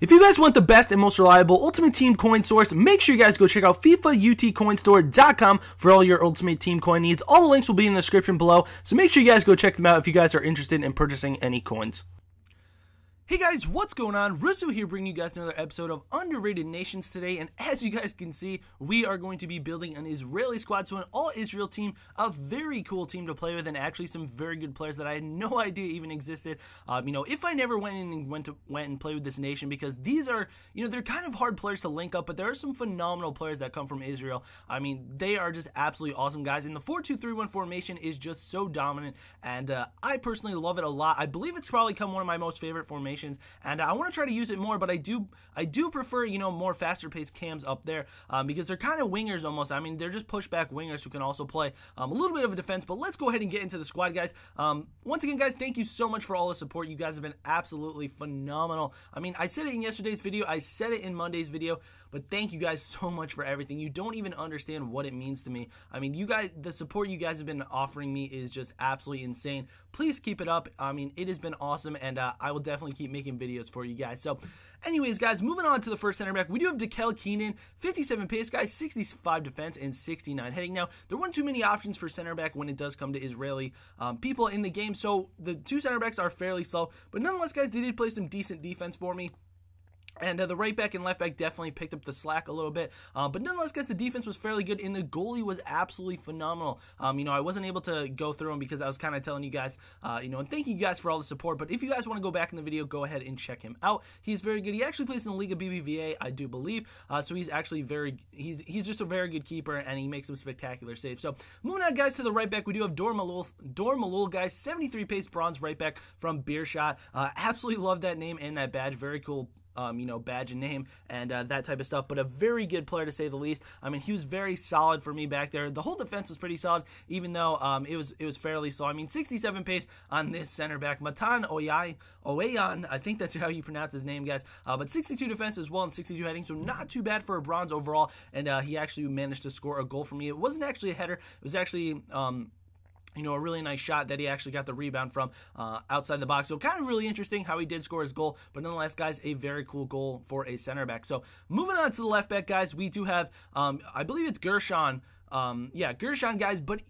If you guys want the best and most reliable Ultimate Team coin source, make sure you guys go check out FIFAUTCoinstore.com for all your Ultimate Team coin needs. All the links will be in the description below, so make sure you guys go check them out if you guys are interested in purchasing any coins. Hey guys, what's going on? Russo here bringing you guys another episode of Underrated Nations today, and as you guys can see, we are going to be building an Israeli squad, so an all-Israel team, a very cool team to play with, and actually some very good players that I had no idea even existed. Um, you know, if I never went in and went to went and played with this nation, because these are, you know, they're kind of hard players to link up, but there are some phenomenal players that come from Israel. I mean, they are just absolutely awesome guys, and the 4-2-3-1 formation is just so dominant, and uh, I personally love it a lot. I believe it's probably come one of my most favorite formations formations, and I want to try to use it more. But I do I do prefer you know more faster paced cams up there um, because they're kind of wingers almost. I mean they're just pushback wingers who can also play um, a little bit of a defense. But let's go ahead and get into the squad, guys. Um, once again, guys, thank you so much for all the support. You guys have been absolutely phenomenal. I mean I said it in yesterday's video, I said it in Monday's video, but thank you guys so much for everything. You don't even understand what it means to me. I mean you guys the support you guys have been offering me is just absolutely insane. Please keep it up. I mean it has been awesome, and uh, I will definitely keep making videos for you guys. So, anyways, guys, moving on to the first center back, we do have Dekel Keinan, 57 pace, guys, 65 defense, and 69 heading. Now, there weren't too many options for center back when it does come to Israeli um, people in the game, so the two center backs are fairly slow, but nonetheless, guys, they did play some decent defense for me. And uh, the right back and left back definitely picked up the slack a little bit. Uh, but nonetheless, guys, the defense was fairly good, and the goalie was absolutely phenomenal. Um, you know, I wasn't able to go through him because I was kind of telling you guys, uh, you know, and thank you guys for all the support. But if you guys want to go back in the video, go ahead and check him out. He's very good. He actually plays in the League of BBVA, I do believe. Uh, so he's actually very, he's he's just a very good keeper, and he makes some spectacular saves. So moving on, guys, to the right back, we do have Dor Malul, guys, 73 pace bronze right back from Beershot. Uh, absolutely love that name and that badge. Very cool um, you know, badge and name and uh, that type of stuff. But a very good player to say the least. I mean, he was very solid for me back there. The whole defense was pretty solid, even though um, it was it was fairly slow. I mean, 67 pace on this center back, Matan Oyai Oayan. I think that's how you pronounce his name, guys. Uh, but 62 defense as well and 62 heading, so not too bad for a bronze overall. And uh, he actually managed to score a goal for me. It wasn't actually a header. It was actually um, you know, a really nice shot that he actually got the rebound from uh, outside the box. So kind of really interesting how he did score his goal, but nonetheless, guys, a very cool goal for a center back. So moving on to the left back, guys, we do have, um, I believe it's Gershon. Um, yeah, Gershon, guys, but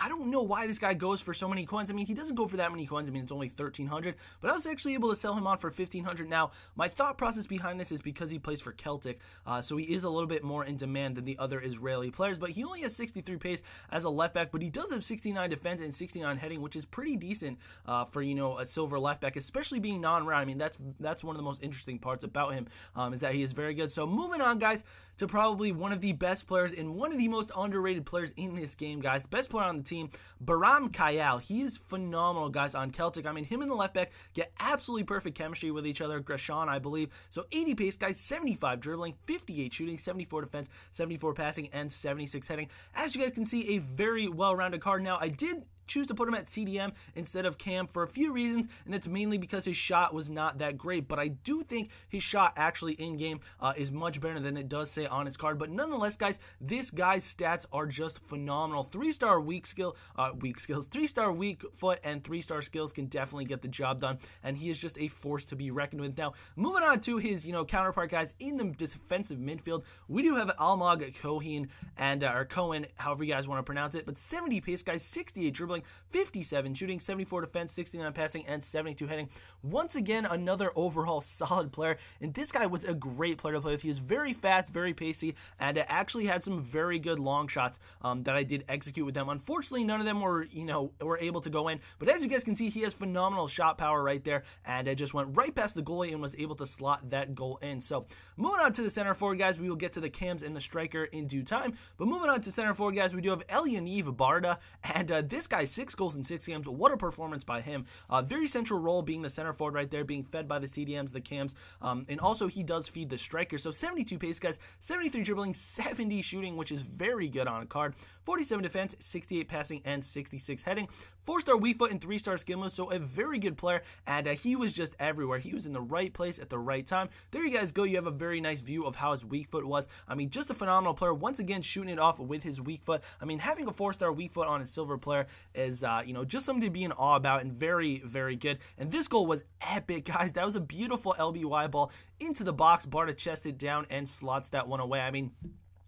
I don't know why this guy goes for so many coins. I mean, he doesn't go for that many coins. I mean, it's only 1,300, but I was actually able to sell him on for 1,500. Now, my thought process behind this is because he plays for Celtic, uh, so he is a little bit more in demand than the other Israeli players, but he only has 63 pace as a left back, but he does have 69 defense and 69 heading, which is pretty decent uh, for, you know, a silver left back, especially being non-round. I mean, that's that's one of the most interesting parts about him um, is that he is very good. So moving on, guys, to probably one of the best players and one of the most underrated players in this game, guys. Best player on the team, Beram Kayal. He is phenomenal, guys, on Celtic. I mean, him and the left back get absolutely perfect chemistry with each other. Gresham, I believe. So 80 pace, guys, 75 dribbling, 58 shooting, 74 defense, 74 passing, and 76 heading. As you guys can see, a very well-rounded card. Now, I did choose to put him at CDM instead of Cam for a few reasons, and it's mainly because his shot was not that great. But I do think his shot actually in game uh, is much better than it does say on his card. But nonetheless, guys, this guy's stats are just phenomenal. Three star weak skill, uh, weak skills, three star weak foot, and three star skills can definitely get the job done. And he is just a force to be reckoned with. Now, moving on to his you know counterpart guys in the defensive midfield, we do have Almog Cohen and uh, or Cohen, however you guys want to pronounce it. But 70 pace guys, 68 dribbling dribbling, 57 shooting, 74 defense, 69 passing, and 72 heading. Once again, another overall solid player. And this guy was a great player to play with. He was very fast, very pacey, and actually had some very good long shots um, that I did execute with them. Unfortunately, none of them were, you know, were able to go in. But as you guys can see, he has phenomenal shot power right there, and it just went right past the goalie and was able to slot that goal in. So moving on to the center forward, guys, we will get to the cams and the striker in due time. But moving on to center forward, guys, we do have Elyaniv Barda, and uh, this guy six goals in six games. What a performance by him. Uh, very central role being the center forward right there, being fed by the CDMs, the cams, um, and also he does feed the striker. So 72 pace, guys, 73 dribbling, 70 shooting, which is very good on a card. 47 defense, 68 passing, and 66 heading. Four star weak foot and three star skill so a very good player. And uh, he was just everywhere. He was in the right place at the right time. There you guys go. You have a very nice view of how his weak foot was. I mean, just a phenomenal player. Once again, shooting it off with his weak foot. I mean, having a four star weak foot on a silver player is, uh, you know, just something to be in awe about and very, very good. And this goal was epic, guys. That was a beautiful LBY ball into the box. Barda chested down and slots that one away. I mean,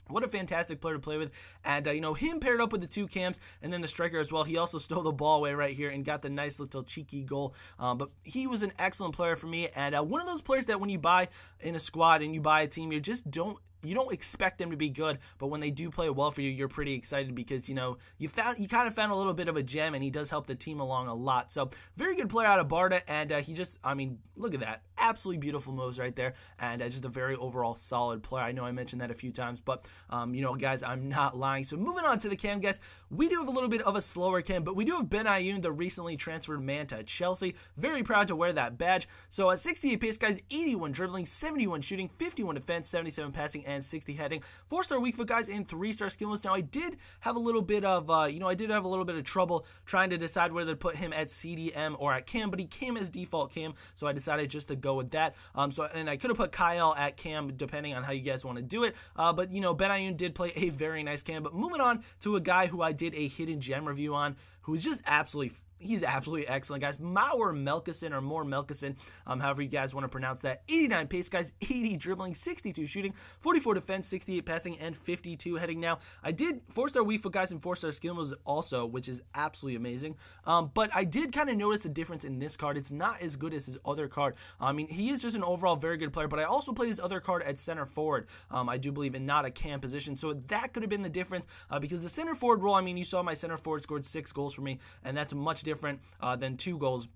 what a fantastic player to play with. And, uh, you know, him paired up with the two cams and then the striker as well. He also stole the ball away right here and got the nice little cheeky goal. Um, but he was an excellent player for me. And uh, one of those players that when you buy in a squad and you buy a team, you just don't you don't expect them to be good, but when they do play well for you, you're pretty excited because you know you found you kind of found a little bit of a gem, and he does help the team along a lot. So very good player out of Barda, and uh, he just, I mean, look at that, absolutely beautiful moves right there, and uh, just a very overall solid player. I know I mentioned that a few times, but um, you know, guys, I'm not lying. So moving on to the cam, guys, we do have a little bit of a slower cam, but we do have Benayoun, the recently transferred man to Chelsea. Very proud to wear that badge. So at 68 pace, guys, 81 dribbling, 71 shooting, 51 defense, 77 passing and 60 heading. Four star weak foot guys and three star skill Now I did have a little bit of, uh, you know, I did have a little bit of trouble trying to decide whether to put him at CDM or at Cam, but he came as default Cam, so I decided just to go with that. Um, so and I could have put Kayal at Cam depending on how you guys want to do it. Uh, but you know, Benayoun did play a very nice Cam. But moving on to a guy who I did a hidden gem review on, who is just absolutely He's absolutely excellent, guys. Maor Melikson or more Melkison, um, however you guys want to pronounce that. 89 pace, guys. 80 dribbling, 62 shooting, 44 defense, 68 passing, and 52 heading. Now, I did four star weak foot, guys, and four star skill also, which is absolutely amazing. Um, but I did kind of notice a difference in this card. It's not as good as his other card. I mean, he is just an overall very good player, but I also played his other card at center forward. Um, I do believe in not a cam position, so that could have been the difference uh, because the center forward role. I mean, you saw my center forward scored six goals for me, and that's much different uh, than two goals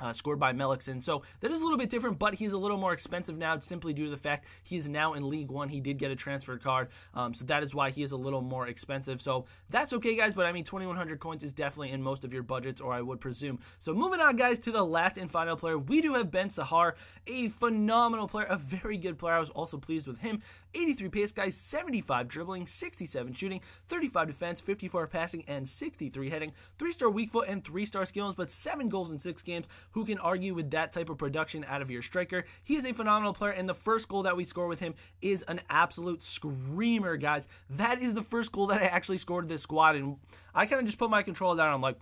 uh, scored by Melikson. So that is a little bit different, but he's a little more expensive now simply due to the fact he is now in League One. He did get a transfer card, um, so that is why he is a little more expensive. So that's okay, guys, but I mean, 2,100 coins is definitely in most of your budgets, or I would presume. So moving on, guys, to the last and final player, we do have Ben Sahar, a phenomenal player, a very good player. I was also pleased with him. 83 pace, guys, 75 dribbling, 67 shooting, 35 defense, 54 passing, and 63 heading. Three star weak foot and three star skills, but seven goals in six games. Who can argue with that type of production out of your striker? He is a phenomenal player, and the first goal that we score with him is an absolute screamer, guys. That is the first goal that I actually scored this squad, and I kind of just put my controller down. I'm like,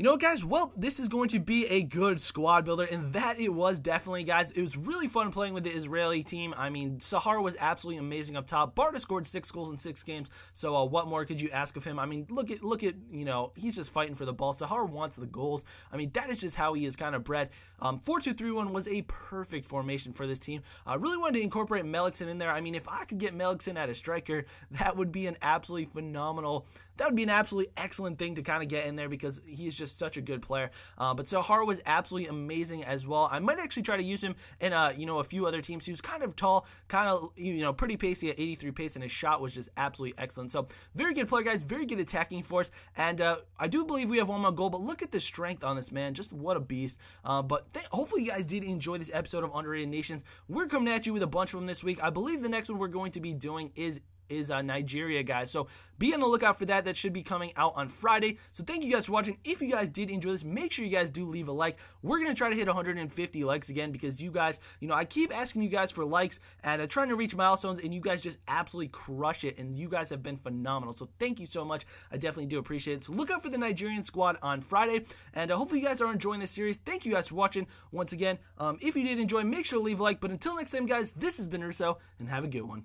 you know, guys, well, this is going to be a good squad builder, and that it was definitely, guys. It was really fun playing with the Israeli team. I mean, Sahar was absolutely amazing up top. Barda scored six goals in six games, so uh, what more could you ask of him? I mean, look at, look at, you know, he's just fighting for the ball. Sahar wants the goals. I mean, that is just how he is kind of bred. Um, 4-2-3-1 was a perfect formation for this team. I really wanted to incorporate Melikson in there. I mean, if I could get Melikson at a striker, that would be an absolutely phenomenal that would be an absolutely excellent thing to kind of get in there because he is just such a good player. Uh, but Sahar was absolutely amazing as well. I might actually try to use him in uh, you know a few other teams. He was kind of tall, kind of you know pretty pacey at 83 pace, and his shot was just absolutely excellent. So very good player, guys. Very good attacking force, and uh, I do believe we have one more goal. But look at the strength on this man, just what a beast. Uh, but th- hopefully you guys did enjoy this episode of Underrated Nations. We're coming at you with a bunch of them this week. I believe the next one we're going to be doing is is uh, Nigeria, guys. So be on the lookout for that. That should be coming out on Friday. So thank you guys for watching. If you guys did enjoy this, make sure you guys do leave a like. We're going to try to hit 150 likes again because you guys, you know, I keep asking you guys for likes and uh, trying to reach milestones, and you guys just absolutely crush it. And you guys have been phenomenal. So thank you so much. I definitely do appreciate it. So look out for the Nigerian squad on Friday. And uh, hopefully you guys are enjoying this series. Thank you guys for watching. Once again, um, if you did enjoy, make sure to leave a like. But until next time, guys, this has been Russo, and have a good one.